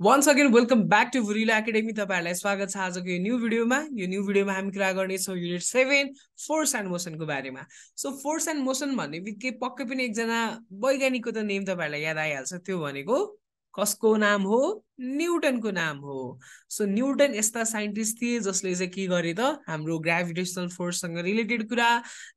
Once again welcome back to Bhurila academy तपाईँहरूलाई स्वागत छ आजको यो न्यू भिडियोमा यो न्यू भिडियोमा हामी कुरा गर्नेछौँ युनिट सेभेन फोर्स एन्ड मोसनको बारेमा। सो फोर्स एन्ड मोसन भन्ने बित्तिकै पक्कै पनि एकजना वैज्ञानिकको त नेम तपाईँहरूलाई याद आइहाल्छ त्यो भनेको कसको नाम हो? न्युटनको नाम हो। सो न्युटन यस्ता साइन्टिस्ट थिए जसले चाहिँ के गरे त हाम्रो ग्राभिटेसनल फोर्ससँग रिलेटेड कुरा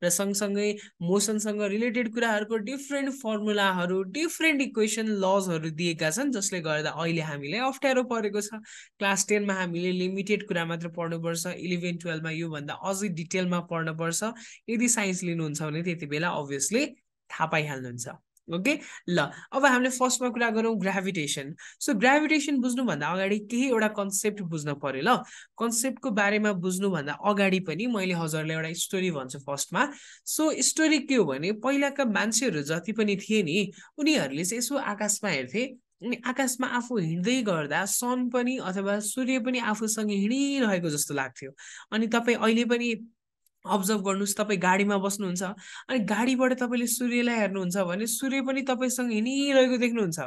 र सँगसँगै मोसनसँग रिलेटेड कुराहरूको डिफ्रेन्ट फर्मुलाहरू डिफ्रेन्ट इक्वेसन लजहरू दिएका छन् जसले गर्दा अहिले हामीलाई अप्ठ्यारो परेको छ। क्लास टेनमा हामीले लिमिटेड कुरा मात्र पढ्नुपर्छ इलेभेन टुवेल्भमा योभन्दा अझै डिटेलमा पढ्नुपर्छ। यदि साइन्स लिनुहुन्छ भने त्यति बेला अभियसली थाहा पाइहाल्नुहुन्छ। ओके? ल अब हामीले फर्स्टमा कुरा गरौँ ग्राभिटेसन सो ग्राभिटेसन बुझ्नुभन्दा अगाडि केही एउटा कन्सेप्ट बुझ्नु पर्यो ल? कन्सेप्टको बारेमा बुझ्नुभन्दा अगाडि पनि मैले हजुरलाई एउटा स्टोरी भन्छु फर्स्टमा सो स्टोरी के हो भने पहिलाका मान्छेहरू जति पनि थिए नि उनीहरूले चाहिँ यसो आकाशमा हेर्थे अनि आकाशमा आफू हिँड्दै गर्दा सन पनि अथवा सूर्य पनि आफूसँग हिँडिरहेको जस्तो लाग्थ्यो। अनि तपाईँ अहिले पनि अब्जर्भ गर्नुहोस् तपाईँ गाडीमा बस्नुहुन्छ अनि गाडीबाट तपाईँले सूर्यलाई हेर्नुहुन्छ भने सूर्य पनि तपाईँसँग हिँडिरहेको देख्नुहुन्छ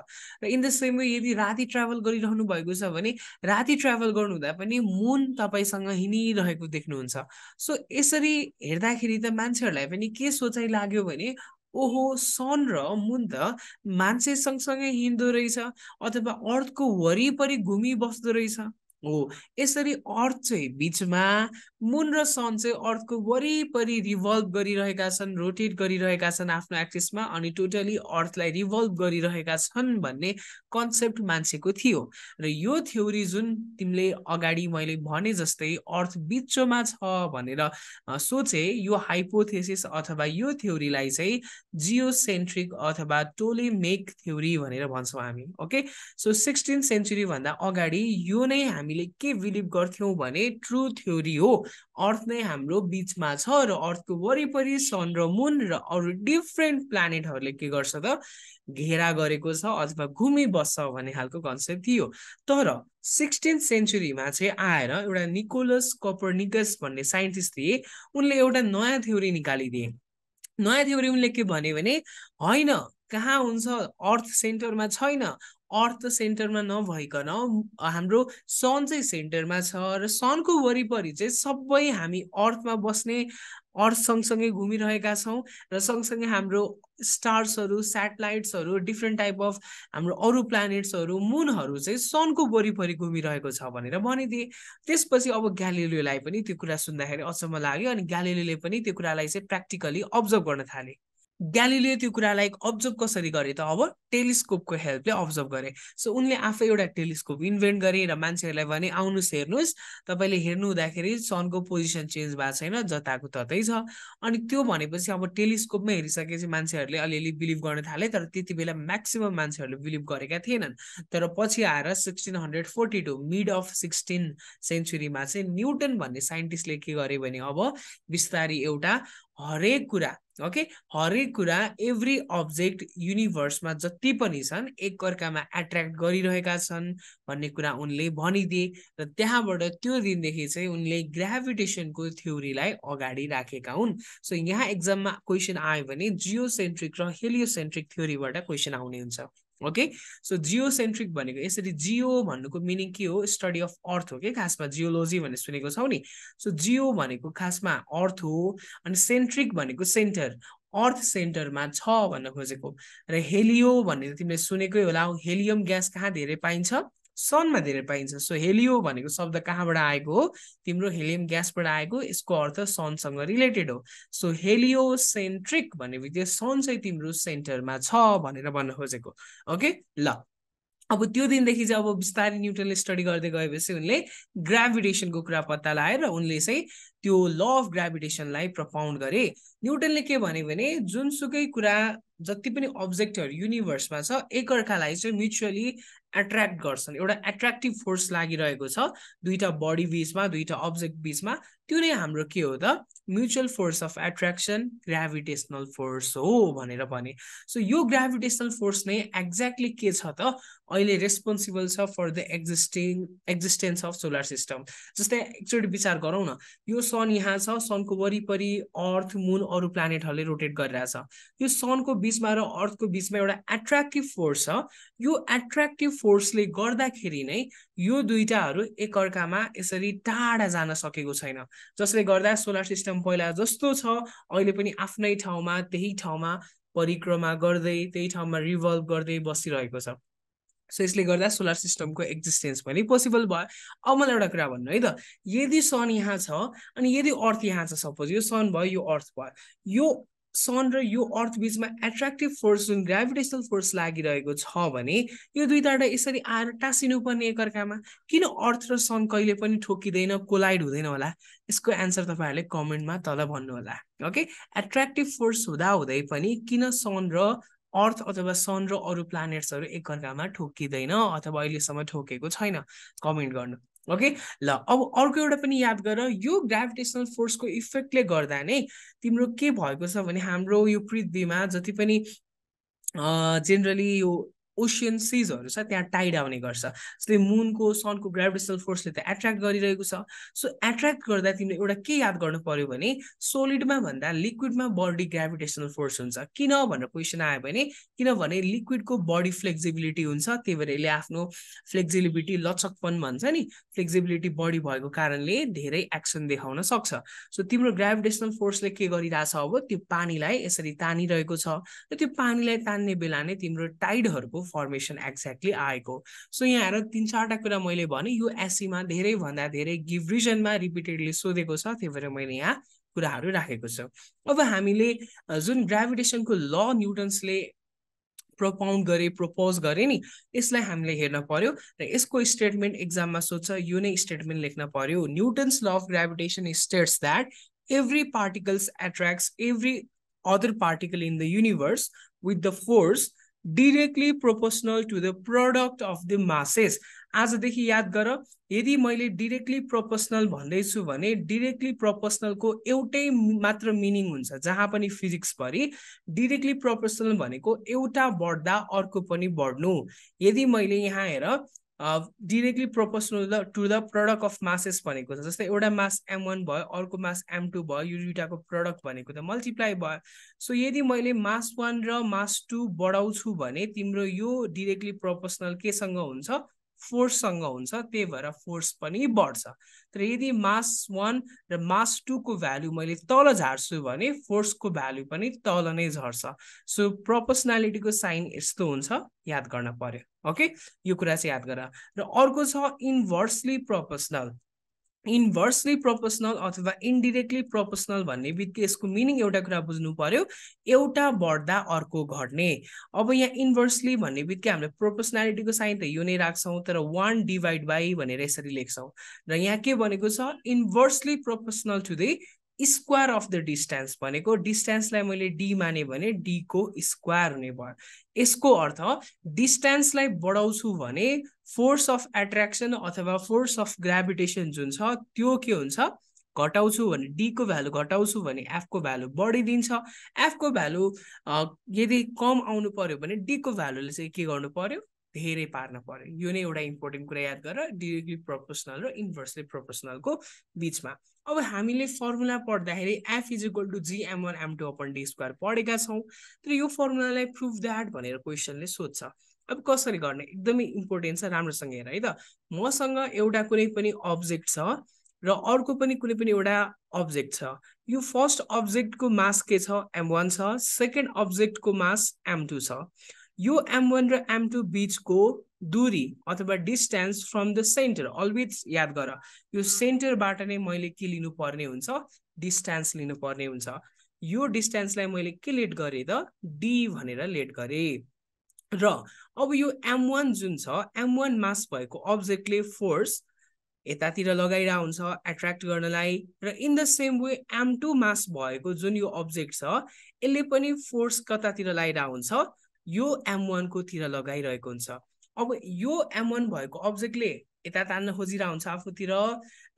र इन द सेम वे यदि राति ट्राभल गरिरहनु भएको छ भने राति ट्राभल गर्नुहुँदा पनि मुन तपाईँसँग हिँडिरहेको देख्नुहुन्छ। सो यसरी हेर्दाखेरि त मान्छेहरूलाई पनि के सोचाइ लाग्यो भने ओहो सन र मुन त मान्छे सँगसँगै हिँड्दो रहेछ अथवा अर्थको वरिपरि घुमिबस्दो रहेछ। हो। यसरी अर्थ चाहिँ बिचमा मुन र सन चाहिँ अर्थको वरिपरि रिभल्भ गरिरहेका छन् रोटेट गरिरहेका छन् आफ्नो एक्सिसमा अनि टोटली अर्थलाई रिभल्भ गरिरहेका छन् भन्ने कन्सेप्ट मान्छेको थियो। र यो थ्योरी जुन तिमीले अगाडि मैले भने जस्तै अर्थ बिचमा छ भनेर सोचे यो हाइपोथेसिस अथवा यो थ्योरीलाई चाहिँ जियोसेन्ट्रिक अथवा टोले मेक थ्योरी भनेर भन्छौँ हामी ओके सो सिक्सटिन सेन्चुरीभन्दा अगाडि यो नै हामीले के बिलिभ गर्थ्यौँ भने ट्रु थ्योरी हो। अर्थ नै हाम्रो बिचमा छ र अर्थको वरिपरि सन र मुन र अरू डिफ्रेन्ट प्लानेटहरूले के गर्छ त घेरा गरेको छ अथवा घुमिबस्छ भन्ने खालको कन्सेप्ट थियो। तर सिक्सटिन सेन्चुरीमा चाहिँ आएर एउटा निकोलस कपर्निकस भन्ने साइन्टिस्ट थिए उनले एउटा नयाँ थ्योरी निकालिदिए। नयाँ थ्योरी उनले के भन्यो भने होइन कहाँ हुन्छ अर्थ सेन्टरमा छैन अर्थ सेन्टरमा नभइकन हाम्रो सन चाहिँ सेन्टरमा छ र सनको वरिपरि चाहिँ सबै हामी अर्थमा बस्ने अर्थ सँगसँगै घुमिरहेका छौँ र सँगसँगै हाम्रो स्टार्सहरू सेटेलाइट्सहरू डिफ्रेन्ट टाइप अफ हाम्रो अरू प्लानेट्सहरू मुनहरू चाहिँ सनको वरिपरि घुमिरहेको छ भनेर भनिदिए। त्यसपछि अब ग्यालिलियोलाई पनि त्यो कुरा सुन्दाखेरि अचम्म लाग्यो अनि ग्यालिलियोले पनि त्यो कुरालाई चाहिँ प्र्याक्टिकली अब्जर्भ गर्न थाले। ग्यालिले त्यो कुरालाई अब्जर्भ कसरी गरे त अब टेलिस्कोपको हेल्पले अब्जर्भ गरे। सो उनले आफै एउटा टेलिस्कोप इन्भेन्ट गरे र मान्छेहरूलाई भने आउनुहोस् हेर्नुहोस् तपाईँले हेर्नु हुँदाखेरि सनको पोजिसन चेन्ज भएको छैन जताको ततै छ। अनि त्यो भनेपछि अब टेलिस्कोपमै हेरिसकेपछि मान्छेहरूले अलिअलि बिलिभ गर्न थाले तर त्यति बेला म्याक्सिमम् मान्छेहरूले बिलिभ गरेका थिएनन्। तर पछि आएर sixteen hundred forty two mid of sixteen सेन्चुरीमा चाहिँ न्युटन भन्ने साइन्टिस्टले के गरे भने अब बिस्तारै एउटा हरेक कुरा ओके? हरेक कुरा एभ्री अब्जेक्ट युनिभर्समा जति पनि छन् एकअर्कामा एट्र्याक्ट गरिरहेका छन् भन्ने कुरा उनले भनिदिए र त्यहाँबाट त्यो दिनदेखि चाहिँ उनले ग्राभिटेसनको थ्योरीलाई अगाडि राखेका हुन्। सो यहाँ एक्जाममा क्वेसन आयो भने जियोसेन्ट्रिक र हेलियोसेन्ट्रिक थ्योरीबाट क्वेसन आउने हुन्छ। ओके सो जियोसेन्ट्रिक भनेको यसरी जियो भन्नुको मिनिङ के हो? स्टडी अफ अर्थ हो कि खासमा जियोलोजी भनेर सुनेको छौ नि? सो जियो भनेको खासमा अर्थ हो अनि सेन्ट्रिक भनेको सेन्टर अर्थ सेन्टरमा छ भन्न खोजेको। र हेलियो भनेर तिमीले सुनेकै होला हेलियम ग्यास कहाँ धेरै पाइन्छ? सनमा धेरै पाइन्छ। सो हेलियो भनेको शब्द कहाँबाट आएको हो? तिम्रो हेलियम ग्यासबाट आएको यसको अर्थ सनसँग रिलेटेड हो। सो हेलियो सेन्ट्रिक भन्ने बित्तिकै सन चाहिँ तिम्रो सेन्टरमा छ भनेर भन्न खोजेको। ओके? ल। अब त्यो दिनदेखि चाहिँ अब बिस्तारै न्युटनले स्टडी गर्दै गएपछि उनले ग्राभिटेसनको कुरा पत्ता लगाएर उनले चाहिँ त्यो ल अफ ग्राभिटेसनलाई प्रपाउन्ड गरे न्युटनले के भन्यो भने जुनसुकै कुरा जति पनि अब्जेक्टहरू युनिभर्समा छ एकअर्कालाई चाहिँ म्युचुअली एट्र्याक्ट गर्छन्। एउटा एट्र्याक्टिभ फोर्स लागिरहेको छ दुईवटा बडी बिचमा दुईवटा अब्जेक्ट बिचमा। त्यो नै हाम्रो के हो त? Mutual force of attraction gravitational force हो भनेर भने सो यो ग्राभिटेसनल फोर्स नै एक्ज्याक्टली के छ त? अहिले रेस्पोन्सिबल छ for the existing existence of solar system जस्तै एकचोटि विचार गरौँ न यो सन यहाँ छ सनको वरिपरि अर्थ मुन अरू प्लानेटहरूले रोटेट गरिरहेछ। यो सनको बिचमा र अर्थको बिचमा एउटा एट्र्याक्टिभ फोर्स छ। यो एट्र्याक्टिभ फोर्सले गर्दाखेरि नै यो दुइटाहरू एकअर्कामा यसरी टाढा जान सकेको छैन। जसले गर्दा सोलर सिस्टम पहिला जस्तो छ अहिले पनि आफ्नै ठाउँमा त्यही ठाउँमा परिक्रमा गर्दै त्यही ठाउँमा रिभल्भ गर्दै बसिरहेको छ। सो यसले गर्दा सोलर सिस्टमको एक्जिस्टेन्स पनि पोसिबल भयो। अब मलाई एउटा कुरा भन्नु है त? यदि सन यहाँ छ अनि यदि अर्थ यहाँ छ सपोज यो सन भयो यो अर्थ भयो। यो सन र यो अर्थ बिचमा एट्र्याक्टिभ फोर्स जुन ग्राभिटेसनल फोर्स लागिरहेको छ भने यो दुईवटा यसरी आएर टाँसिनु पर्ने एकअर्कामा। किन अर्थ र सन कहिले पनि ठोकिँदैन कोलाइड हुँदैन होला? यसको एन्सर तपाईँहरूले कमेन्टमा तल भन्नु होला ओके एट्र्याक्टिभ फोर्स हुँदा हुँदै पनि किन सन र अर्थ अथवा सन र अरू प्लानेट्सहरू एकअर्कामा ठोकिँदैन अथवा अहिलेसम्म ठोकेको छैन। कमेन्ट गर्नु। ओके? ल अब अर्को एउटा पनि याद गर। यो ग्राभिटेसनल फोर्सको इफेक्टले गर्दा नै तिम्रो के भएको छ भने हाम्रो यो पृथ्वीमा जति पनि जेनरली यो ओसियन सिजहरू छ त्यहाँ टाइड आउने गर्छ। जस्तै मुनको सनको ग्राभिटेसनल फोर्सले त एट्र्याक्ट गरिरहेको छ। सो एट्र्याक्ट गर्दा तिमीले एउटा के याद गर्नु पर्यो भने सोलिडमा भन्दा लिक्विडमा बडी ग्राभिटेसनल फोर्स हुन्छ। किन भनेर क्वेसन आयो भने किनभने लिक्विडको बडी फ्लेक्सिबिलिटी हुन्छ। त्यही भएर यसले आफ्नो फ्लेक्सिबिलिटी लचकपन भन्छ नि। फ्लेक्सिबिलिटी बडी भएको कारणले धेरै एक्सन देखाउन सक्छ। सो तिम्रो ग्राभिटेसनल फोर्सले के गरिरहेछ अब? त्यो पानीलाई यसरी तानिरहेको छ। र त्यो पानीलाई तान्ने बेला नै तिम्रो टाइडहरूको फर्मेसन एक्ज्याक्टली आएको। सो यहाँ हेर तिन चारवटा कुरा मैले भने यो एसीमा धेरैभन्दा धेरै गिभ रिजनमा रिपिटेडली सोधेको छ त्यही भएर मैले यहाँ कुराहरू राखेको छु। अब हामीले जुन ग्राभिटेसनको ल न्युटन्सले प्रोपाउन्ड गरे प्रपोज गरे नि यसलाई हामीले हेर्न पर्यो र यसको स्टेटमेन्ट एक्जाममा सोध्छ यो नै स्टेटमेन्ट लेख्न पर्यो। Newton's law of gravitation states that every particles attracts every other particle in the universe with the force directly proportional to the product of the masses आजदेखि याद गर यदि मैले डिरेक्टली प्रोपोर्सनल भन्दैछु भने डिरेक्टली प्रोपोर्सनलको एउटै मात्र मिनिङ हुन्छ जहाँ पनि फिजिक्स परि डिरेक्टली प्रोपोर्सनल भनेको एउटा बढ्दा अर्को पनि बढ्नु। यदि मैले यहाँ हेर directly proportional to the product of masses भनेको छ। जस्तै एउटा मास एम वान भयो अर्को मास एम टू भयो यो दुइटाको प्रडक्ट भनेको त मल्टिप्लाई भयो। सो यदि मैले मास वान र मास टू बढाउँछु भने तिम्रो यो डिरेक्टली प्रोपोर्सनल केसँग हुन्छ? फोर्ससँग हुन्छ त्यही भएर फोर्स पनि बढ्छ। तर यदि मास वान र मास टूको भ्यालु मैले तल झार्छु भने फोर्सको भ्यालु पनि तल नै झर्छ। सो प्रोपोर्सनालिटीको साइन यस्तो हुन्छ याद गर्न पर्यो। ओके यो कुरा चाहिँ याद गर। र अर्को छ इन्भर्सली प्रोपोर्सनल इन्भर्सली प्रोपोर्सनल अथवा इन्डिरेक्टली प्रोपोर्सनल भन्ने बित्तिकै यसको मिनिङ एउटा कुरा बुझ्नु पर्यो एउटा बढ्दा अर्को घट्ने। अब यहाँ इन्भर्सली भन्ने बित्तिकै हामीले प्रोपोर्सनालिटीको साइन त यो नै राख्छौँ तर वान डिभाइड बाई भनेर यसरी लेख्छौँ। र यहाँ के भनेको छ? Inversely proportional to the square of the distance भनेको डिस्टेन्सलाई मैले डी माने भने डीको स्क्वायर हुने भयो। यसको अर्थ डिस्टेन्सलाई बढाउँछु भने फोर्स अफ एट्र्याक्सन अथवा फोर्स अफ ग्राभिटेसन जुन छ त्यो के हुन्छ? घटाउँछु भने डीको भ्यालु घटाउँछु भने एफको भ्यालु बढिदिन्छ। एफको भ्यालु यदि कम आउनु पर्यो भने डीको भ्यालुले चाहिँ के गर्नु पर्यो? धेरै पार्न पर्यो। यो नै एउटा इम्पोर्टेन्ट कुरा याद गरेर डिरेक्टली प्रोपोर्सनल र इन्भर्सली प्रोपोर्सनलको बिचमा। अब हामीले फर्मुला पढ्दाखेरि F is equal to G M one M two upon D square पढेका छौँ। तर यो फर्मुलालाई प्रुभ द्याट भनेर क्वेसनले सोध्छ। अब कसरी गर्ने? एकदमै इम्पोर्टेन्ट छ राम्रोसँग हेर है त। मसँग एउटा कुनै पनि अब्जेक्ट छ र अर्को पनि कुनै पनि एउटा अब्जेक्ट छ। यो फर्स्ट अब्जेक्टको मास के छ? एम वान छ। सेकेन्ड अब्जेक्टको मास एम टू छ। यो एम वान र एम टू बिचको दुरी अथवा distance from the centre always याद गर। यो सेन्टरबाट नै मैले के लिनुपर्ने हुन्छ? डिस्टेन्स लिनुपर्ने हुन्छ। यो डिस्टेन्सलाई मैले के लेट गरेँ त? डी भनेर लेट गरेँ। र अब यो एम वान जुन छ एम वान मास भएको अब्जेक्टले फोर्स यतातिर लगाइरहेको हुन्छ एट्र्याक्ट गर्नलाई। र in the same way M two mass भएको जुन यो अब्जेक्ट छ यसले पनि फोर्स कतातिर लगाइरहेको हुन्छ। यो एम वानकोतिर लगाइरहेको हुन्छ। अब यो एम वान भएको अब्जेक्टले यता तान्न खोजिरहेको हुन्छ आफूतिर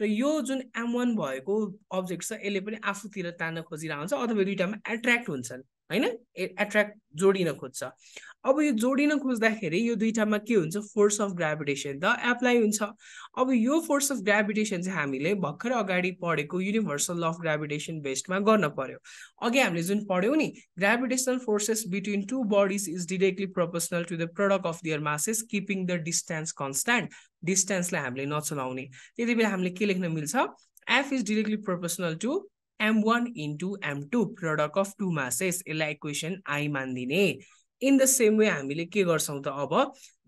र यो जुन एम वान भएको अब्जेक्ट छ यसले पनि आफूतिर तान्न खोजिरहेको हुन्छ अथवा दुइटामा एट्र्याक्ट हुन्छन्। होइन? एट्र्याक्ट जोडिन खोज्छ। अब यो जोडिन खोज्दाखेरि यो दुइटामा के हुन्छ? फोर्स अफ ग्राभिटेसन त एप्लाई हुन्छ। अब यो फोर्स अफ ग्राभिटेसन चाहिँ हामीले भर्खर अगाडि पढेको युनिभर्सल अफ ग्राभिटेसन बेस्डमा गर्न पर्यो। अघि हामीले जुन पढ्यौँ नि gravitational forces between two bodies is directly proportional to the product of their masses keeping the distance constant डिस्टेन्सलाई हामीले नचलाउने। त्यति बेला हामीले के लेख्न मिल्छ? F is directly proportional to M one into M two product of two masses यसलाई equation I मानिदिने। इन द सेम वे हामीले के गर्छौँ त अब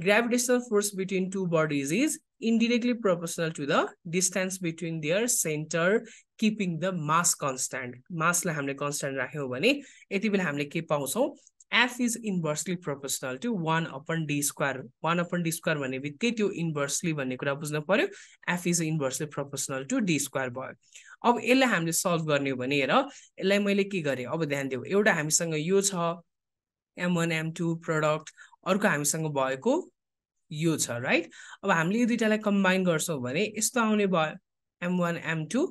gravitational force between two bodies is indirectly proportional to the distance between their centre keeping the mass constant मासलाई हामीले constant राख्यौँ भने यति बेला हामीले के पाउँछौँ? F is inversely proportional to one upon D square one upon D square भन्ने बित्तिकै त्यो इन्भर्सली भन्ने कुरा बुझ्नु पर्यो। F is inversely proportional to D square भयो। अब यसलाई हामीले सल्भ गर्ने हो भने हेर यसलाई मैले के गरेँ? अब ध्यान दिउँ एउटा हामीसँग यो छ M one M two product अर्को हामीसँग भएको यो छ राइट अब हामीले यो दुइटालाई कम्बाइन गर्छौँ भने यस्तो आउने भयो। M one M two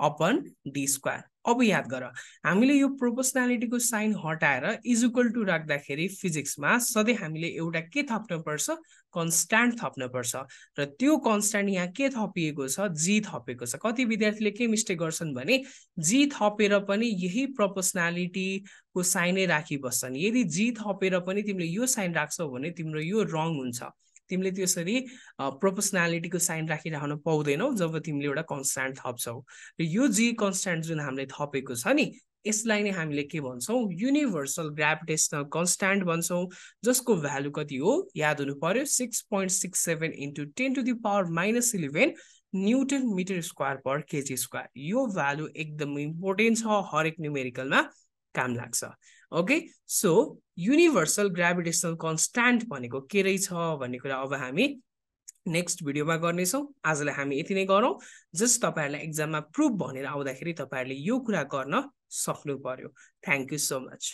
upon D square अब याद गर हामीले यो प्रोपोर्सनालिटीको साइन हटाएर इजुकल टु राख्दाखेरि फिजिक्समा सधैँ हामीले एउटा के थप्नुपर्छ? कन्सट्यान्ट थप्नुपर्छ। र त्यो कन्सट्यान्ट यहाँ के थपिएको छ? जी थपेको छ। कति विद्यार्थीले के मिस्टेक गर्छन् भने जी थपेर पनि यही प्रोपोर्सनालिटीको साइनै राखिबस्छन्। यदि जी थपेर पनि तिमीले यो साइन राख्छौ भने तिम्रो यो रङ हुन्छ। तिमीले त्यसरी प्रोपोर्सनालिटीको साइन राखिराख्न पाउँदैनौ जब तिमीले एउटा कन्सट्यान्ट थप्छौ। र यो जी कन्सट्यान्ट जुन हामीले थपेको छ नि यसलाई नै हामीले के भन्छौँ? युनिभर्सल ग्राभिटेसनल कन्सट्यान्ट भन्छौँ जसको भ्यालु कति हो? याद हुनु पर्यो six point six seven into ten to the power minus eleven newton metre square per KG square यो भ्यालु एकदम इम्पोर्टेन्ट छ हरेक न्युमेरिकलमा काम लाग्छ। Okay so universal gravitational constant भनेको के रहेछ भन्ने कुरा अब हामी नेक्स्ट भिडियोमा गर्नेछौँ। आजलाई हामी यति नै गरौँ। जस्ट तपाईँहरूलाई एक्जाममा प्रुफ भनेर आउँदाखेरि तपाईँहरूले यो कुरा गर्न सक्नु पर्यो। Thank you so much